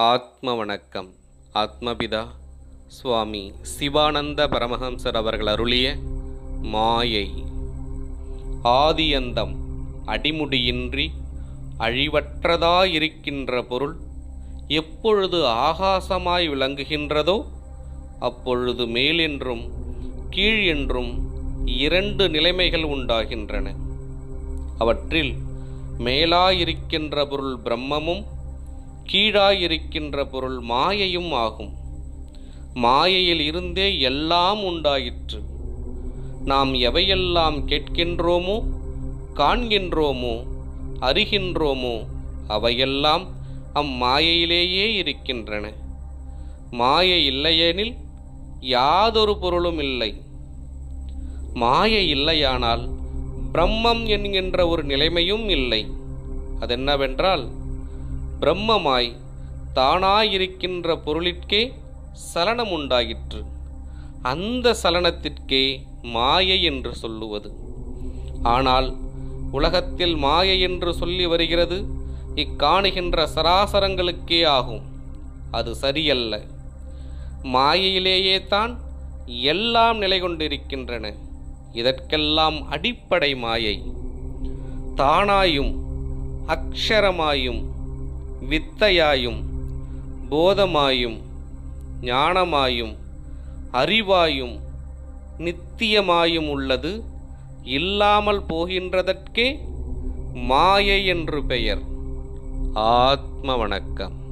ஆத்ம வணக்கம் ஆத்மபிதா சுவாமி சிவானந்த பரமஹம்சர் அவர்கள் அருளிய மாயை. ஆதியந்தம் அடிமுடியின்றி அழிவற்றதாயிருக்கின்ற பொருள் எப்பொழுது ஆகாசமாய் விளங்குகின்றதோ அப்பொழுது மேல் என்றும் கீழ் என்றும் இரண்டு நிலைமைகள் உண்டாகின்றன. அவற்றில் மேலாயிருக்கின்ற பொருள் பிரம்மமும் கீழாயிருக்கின்ற பொருள் மாயையும் ஆகும். மாயையில் இருந்தே எல்லாம் உண்டாயிற்று. நாம் எவையெல்லாம் கேட்கின்றோமோ காண்கின்றோமோ அறிகின்றோமோ அவையெல்லாம் அம்மாயையிலேயே இருக்கின்றன. மாயை இல்லையெனில் யாதொரு பொருளும் இல்லை. மாயை இல்லையானால் பிரம்மம் என்கின்ற ஒரு நிலைமையும் இல்லை. அதென்னவென்றால் பிரம்மமாய் தானாயிருக்கின்ற பொருளிற்கே சலனம் உண்டாயிற்று அந்த சலனத்திற்கே மாயை என்று சொல்லுவது. ஆனால் உலகத்தில் மாயை என்று சொல்லி வருகிறது இக்காணுகின்ற சராசரங்களுக்கே ஆகும். அது சரியல்ல. மாயையிலேயே தான் எல்லாம் நிலை கொண்டிருக்கின்றன இதற்கெல்லாம் அடிப்படை மாயை. தானாயும் அக்ஷரமாயும் வித்தையாயும் போதமாயும் ஞானமாயும் அறிவாயும் நித்தியமாயும் உள்ளது இல்லாமல் போகின்றதற்கே மாயை என்று பெயர். ஆத்ம வணக்கம்.